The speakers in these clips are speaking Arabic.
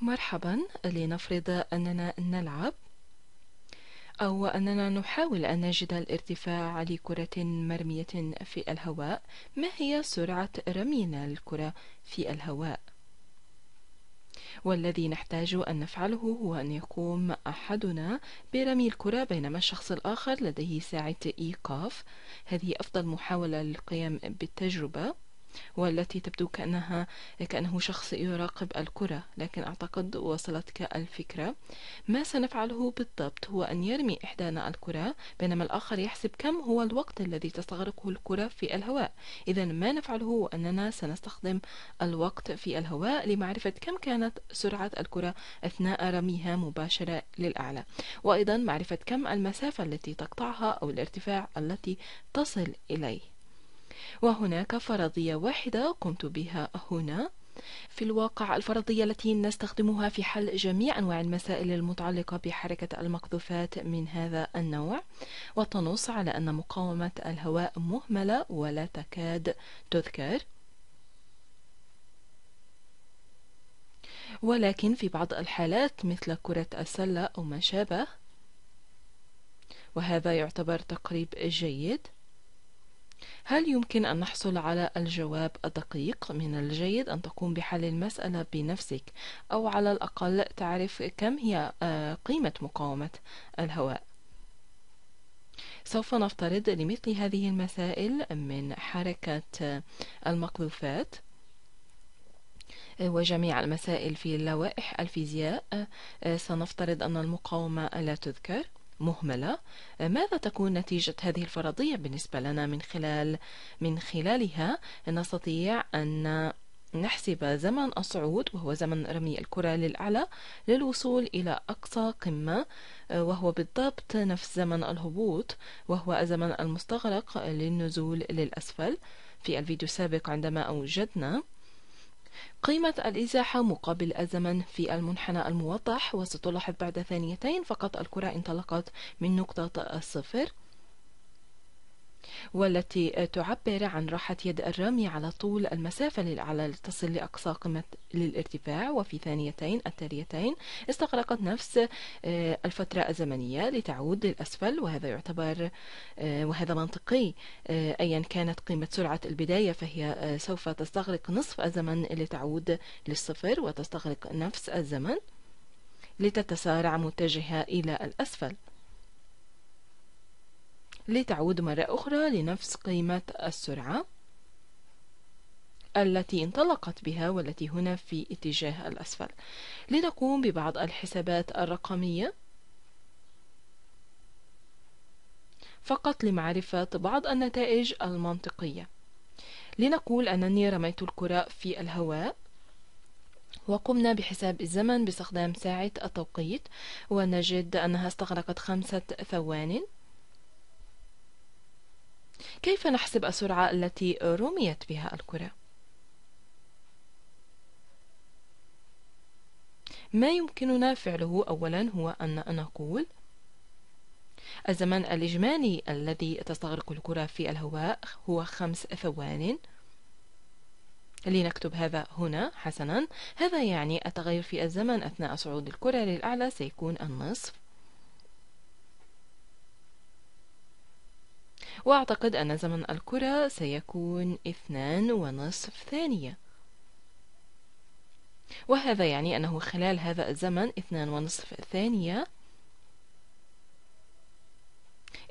مرحبا لنفرض أننا نلعب أو أننا نحاول أن نجد الارتفاع لكرة مرمية في الهواء. ما هي سرعة رمينا الكرة في الهواء؟ والذي نحتاج أن نفعله هو أن يقوم أحدنا برمي الكرة بينما الشخص الآخر لديه ساعة إيقاف. هذه أفضل محاولة للقيام بالتجربة. والتي تبدو كأنها كأنه شخص يراقب الكرة لكن أعتقد وصلتك الفكرة. ما سنفعله بالضبط هو أن يرمي إحدانا الكرة بينما الآخر يحسب كم هو الوقت الذي تستغرقه الكرة في الهواء. إذا ما نفعله هو أننا سنستخدم الوقت في الهواء لمعرفة كم كانت سرعة الكرة أثناء رميها مباشرة للأعلى. وأيضا معرفة كم المسافة التي تقطعها أو الارتفاع التي تصل إليه. وهناك فرضية واحدة قمت بها هنا. في الواقع الفرضية التي نستخدمها في حل جميع أنواع المسائل المتعلقة بحركة المقذوفات من هذا النوع. وتنص على أن مقاومة الهواء مهملة ولا تكاد تذكر. ولكن في بعض الحالات مثل كرة السلة أو ما شابه وهذا يعتبر تقريب جيد. هل يمكن أن نحصل على الجواب الدقيق؟ من الجيد أن تقوم بحل المسألة بنفسك أو على الأقل تعرف كم هي آه، قيمة مقاومة الهواء سوف نفترض لمثل هذه المسائل من حركة المقذوفات وجميع المسائل في لوائح الفيزياء آه، سنفترض أن المقاومة لا تذكر مهملة. ماذا تكون نتيجة هذه الفرضية بالنسبة لنا من خلال من خلالها؟ نستطيع أن نحسب زمن الصعود وهو زمن رمي الكرة للأعلى للوصول إلى أقصى قمة وهو بالضبط نفس زمن الهبوط وهو الزمن المستغرق للنزول للأسفل. في الفيديو السابق عندما أوجدنا قيمة الإزاحة مقابل الزمن في المنحنى الموضح وستلاحظ بعد ثانيتين فقط الكرة انطلقت من نقطة الصفر والتي تعبر عن راحة يد الرمي على طول المسافة للأعلى لتصل لأقصى قمة للارتفاع. وفي ثانيتين التاليتين استغرقت نفس آه، الفترة الزمنية لتعود للأسفل. وهذا يعتبر آه، وهذا منطقي. آه، أيا كانت قيمة سرعة البداية فهي سوف تستغرق نصف الزمن لتعود للصفر وتستغرق نفس الزمن لتتسارع متجهة إلى الأسفل. لتعود مرة أخرى لنفس قيمة السرعة التي انطلقت بها والتي هنا في اتجاه الأسفل. لنقوم ببعض الحسابات الرقمية. فقط لمعرفة بعض النتائج المنطقية. لنقول أنني رميت الكرة في الهواء وقمنا بحساب الزمن باستخدام ساعة التوقيت ونجد أنها استغرقت خمسة ثوان. كيف نحسب السرعة التي رميت بها الكرة؟ ما يمكننا فعله أولا هو أن نقول الزمن الإجمالي الذي تستغرق الكرة في الهواء هو خمس ثوان. لنكتب هذا هنا حسنا. هذا يعني التغير في الزمن أثناء صعود الكرة للأعلى سيكون النصف. وأعتقد أن زمن الكرة سيكون اثنان ونصف ثانية. وهذا يعني أنه خلال هذا الزمن اثنان ونصف ثانية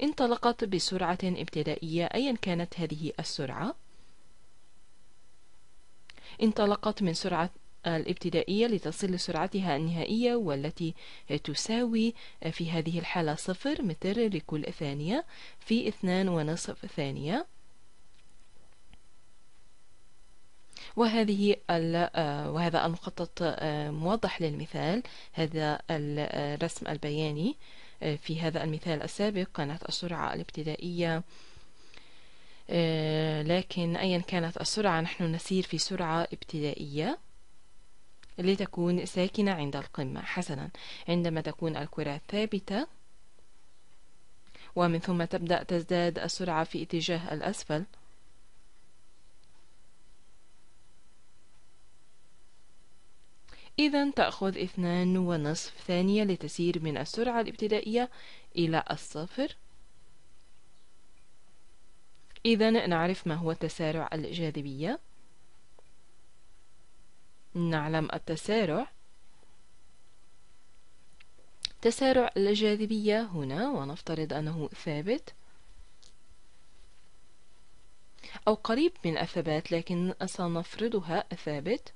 انطلقت بسرعة ابتدائية أيا كانت هذه السرعة. انطلقت من سرعة الابتدائية لتصل لسرعتها النهائية والتي تساوي في هذه الحالة صفر متر لكل ثانية في اثنان ونصف ثانية. وهذه وهذا المخطط موضح للمثال. هذا الرسم البياني في هذا المثال السابق كانت السرعة الابتدائية لكن أيا كانت السرعة نحن نسير في سرعة ابتدائية. لتكون ساكنة عند القمة حسنا. عندما تكون الكرة ثابتة ومن ثم تبدأ تزداد السرعة في اتجاه الأسفل. إذا تأخذ اثنان ونصف ثانية لتسير من السرعة الابتدائية إلى الصفر. إذا نعرف ما هو تسارع الجاذبية. نعلم التسارع. تسارع الجاذبية هنا ونفترض أنه ثابت. أو قريب من الثبات لكن سنفرضها ثابت.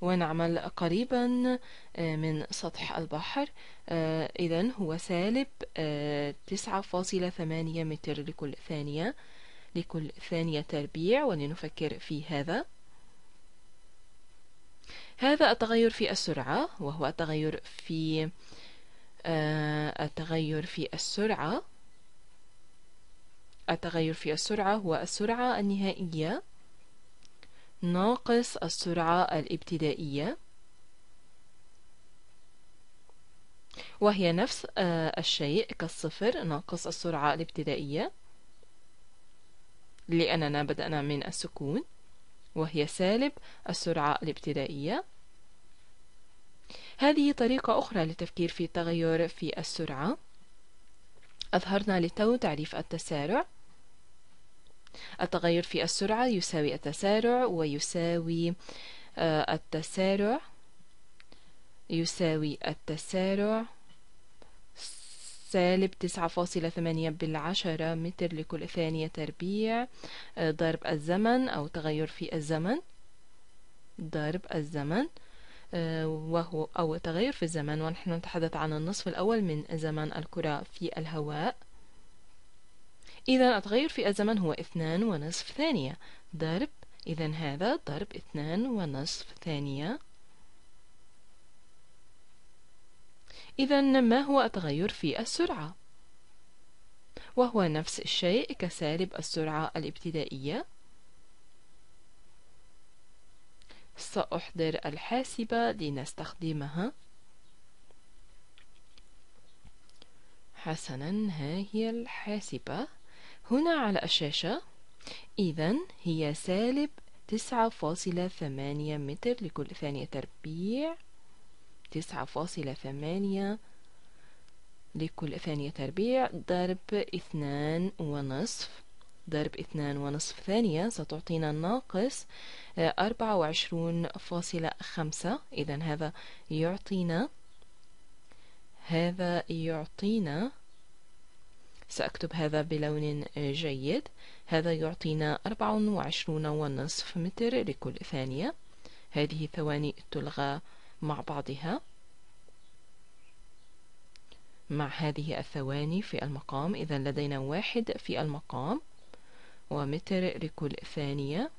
ونعمل قريبا آه، من سطح البحر. آه، إذا هو سالب آه، تسعة فاصلة ثمانية متر لكل ثانية لكل ثانية تربيع. ولنفكر في هذا. هذا التغير في السرعة وهو التغير في التغير في السرعة. التغير في السرعة هو السرعة النهائية. ناقص السرعة الابتدائية. وهي نفس آه، الشيء كالصفر ناقص السرعة الابتدائية. لأننا بدأنا من السكون. وهي سالب السرعة الابتدائية. هذه طريقة أخرى للتفكير في التغير في السرعة. أظهرنا للتو تعريف التسارع. التغير في السرعة يساوي التسارع ويساوي آه، التسارع. يساوي التسارع سالب تسعة فاصلة ثمانية بالعشرة متر لكل ثانية تربيع آه، ضرب الزمن أو تغير في الزمن. ضرب الزمن آه، وهو أو تغير في الزمن. ونحن نتحدث عن النصف الأول من زمن الكرة في الهواء. إذا التغير في الزمن هو اثنان ونصف ثانية. ضرب إذا هذا ضرب اثنان ونصف ثانية. إذا ما هو التغير في السرعة؟ وهو نفس الشيء كسالب السرعة الابتدائية. سأحضر الحاسبة لنستخدمها. حسنا ها هي الحاسبة. هنا على الشاشة. إذا هي سالب تسعة فاصلة ثمانية متر لكل ثانية تربيع. تسعة فاصلة ثمانية لكل ثانية تربيع ضرب اثنان ونصف. ضرب اثنان ونصف ثانية ستعطينا الناقص أربعة وعشرون فاصلة خمسة. إذا هذا يعطينا هذا يعطينا سأكتب هذا بلون جيد. هذا يعطينا أربعة وعشرون ونصف متر لكل ثانية. هذه ثواني تلغى مع بعضها مع هذه الثواني في المقام. إذا لدينا واحد في المقام ومتر لكل ثانية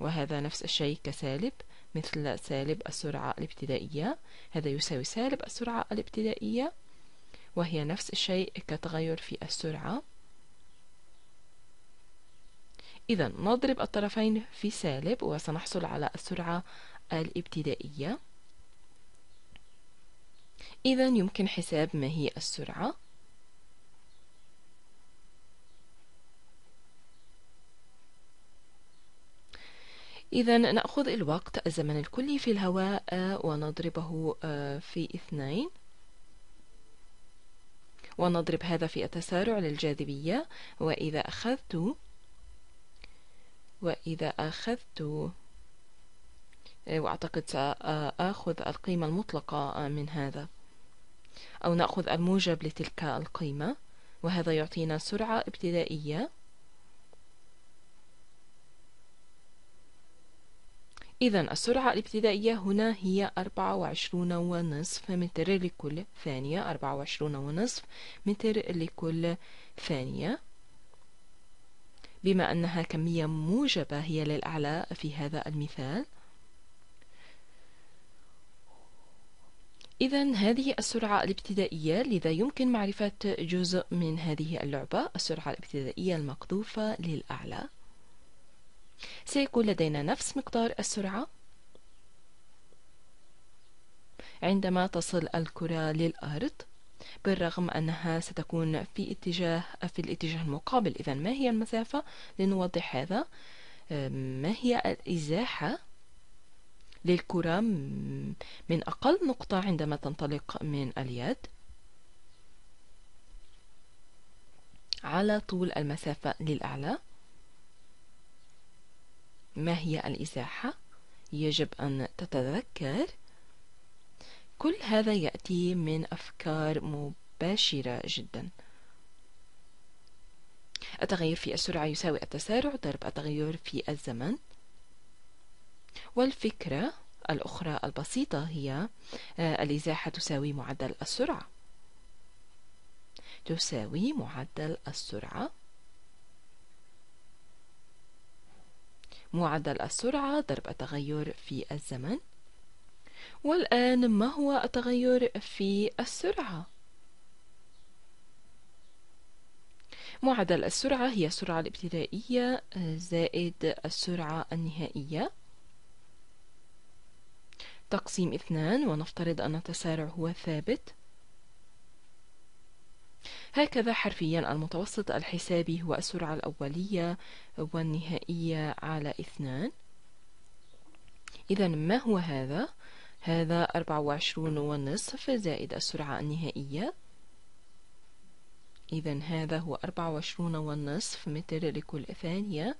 وهذا نفس الشيء كسالب مثل سالب السرعة الابتدائية. هذا يساوي سالب السرعة الابتدائية وهي نفس الشيء كتغير في السرعة. إذا نضرب الطرفين في سالب وسنحصل على السرعة الابتدائية. إذا يمكن حساب ما هي السرعة. إذا نأخذ الوقت الزمن الكلي في الهواء ونضربه آه، في اثنين. ونضرب هذا في التسارع للجاذبية. وإذا أخذت وإذا أخذت وأعتقد سأخذ القيمة المطلقة من هذا. أو نأخذ الموجب لتلك القيمة وهذا يعطينا سرعة ابتدائية. إذا السرعة الابتدائية هنا هي أربعة وعشرون ونصف متر لكل ثانية أربعة وعشرون ونصف متر لكل ثانية. بما أنها كمية موجبة هي للأعلى في هذا المثال. إذا هذه السرعة الابتدائية لذا يمكن معرفة جزء من هذه اللعبة. السرعة الابتدائية المقذوفة للأعلى. سيكون لدينا نفس مقدار السرعة. عندما تصل الكرة للأرض بالرغم أنها ستكون في اتجاه في الاتجاه المقابل إذا ما هي المسافة؟ لنوضح هذا. ما هي الإزاحة؟ للكرة من أقل نقطة عندما تنطلق من اليد على طول المسافة للأعلى. ما هي الإزاحة؟ يجب أن تتذكر كل هذا يأتي من أفكار مباشرة جدا. التغير في السرعة يساوي التسارع ضرب التغير في الزمن. والفكرة الأخرى البسيطة هي آه، الإزاحة تساوي معدل السرعة. تساوي معدل السرعة. معدل السرعة ضرب التغير في الزمن. والآن ما هو التغير في السرعة؟ معدل السرعة هي السرعة الابتدائية زائد السرعة النهائية. تقسيم اثنان ونفترض أن التسارع هو ثابت. هكذا حرفيا المتوسط الحسابي هو السرعة الأولية والنهائية على اثنان. إذا ما هو هذا؟ هذا أربعة وعشرون والنصف زائد السرعة النهائية. إذا هذا هو أربعة وعشرون والنصف متر لكل ثانية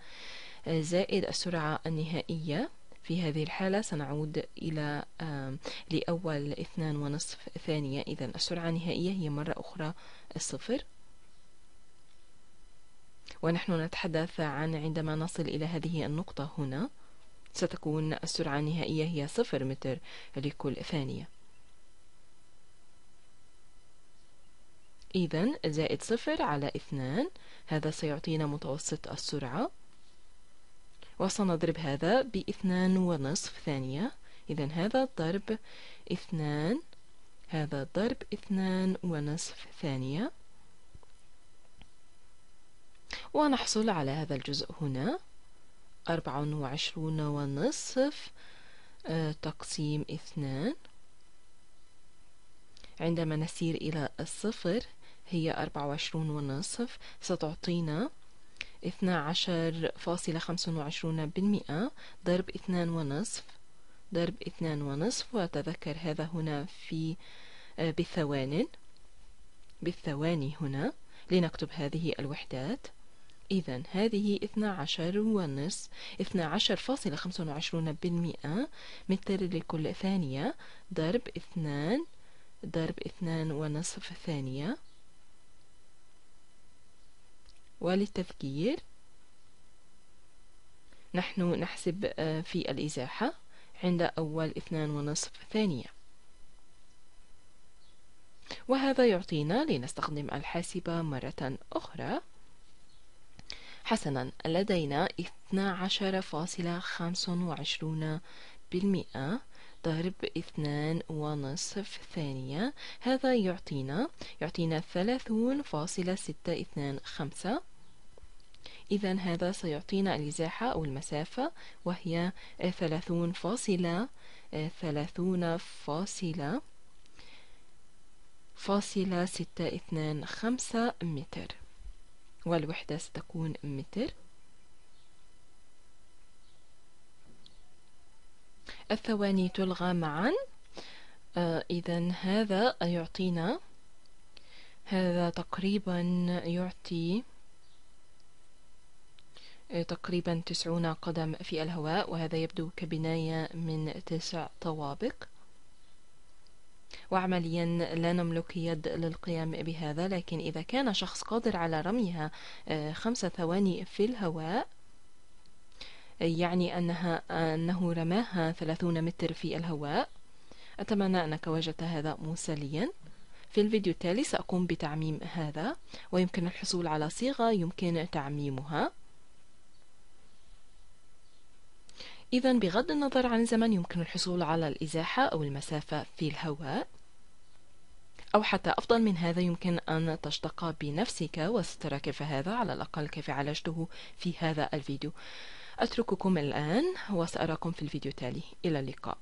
زائد السرعة النهائية. في هذه الحالة سنعود إلى لأول اثنان ونصف ثانية. إذا السرعة النهائية هي مرة أخرى الصفر. ونحن نتحدث عن عندما نصل إلى هذه النقطة هنا ستكون السرعة النهائية هي صفر متر لكل ثانية. إذا زائد صفر على اثنان هذا سيعطينا متوسط السرعة. وسنضرب هذا بإثنان ونصف ثانية. إذا هذا ضرب إثنان هذا ضرب إثنان ونصف ثانية. ونحصل على هذا الجزء هنا. أربعة وعشرون ونصف آه، تقسيم إثنان. عندما نسير إلى الصفر هي أربعة وعشرون ونصف ستعطينا اثنا عشر فاصلة خمسة وعشرون بالمئة ضرب اثنان ونصف ضرب اثنان ونصف وتذكر هذا هنا في آه، بالثوان بالثواني هنا لنكتب هذه الوحدات. إذا هذه اثنا عشر ونصف اثنا عشر فاصلة خمسة وعشرون بالمئة متر لكل ثانية ضرب اثنان ضرب اثنان ونصف ثانية. وللتذكير نحن نحسب آه، في الإزاحة عند أول اثنان ونصف ثانية. وهذا يعطينا لنستخدم الحاسبة مرة أخرى. حسنا لدينا 12.25 بالمئة. ضرب اثنان ونصف ثانية. هذا يعطينا يعطينا ثلاثون فاصلة ستة اثنان خمسة. إذا هذا سيعطينا الإزاحة أو المسافة وهي ثلاثون فاصلة ثلاثون فاصلة فاصلة ستة اثنان خمسة متر. والوحدة ستكون متر. الثواني تلغى معا. آه إذا هذا يعطينا هذا تقريبا يعطي آه، تقريبا تسعون قدم في الهواء وهذا يبدو كبناية من تسع طوابق. وعمليا لا نملك يد للقيام بهذا لكن إذا كان شخص قادر على رميها آه، خمسة ثواني في الهواء يعني أنها أنه رماها ثلاثون متر في الهواء. أتمنى أنك وجدت هذا مسليا في الفيديو التالي سأقوم بتعميم هذا ويمكن الحصول على صيغة يمكن تعميمها. إذا بغض النظر عن الزمن يمكن الحصول على الإزاحة أو المسافة في الهواء. أو حتى أفضل من هذا يمكن أن تشتق بنفسك وسترى كيف هذا على الأقل كيف عالجته في هذا الفيديو. أترككم الآن وسأراكم في الفيديو التالي. إلى اللقاء.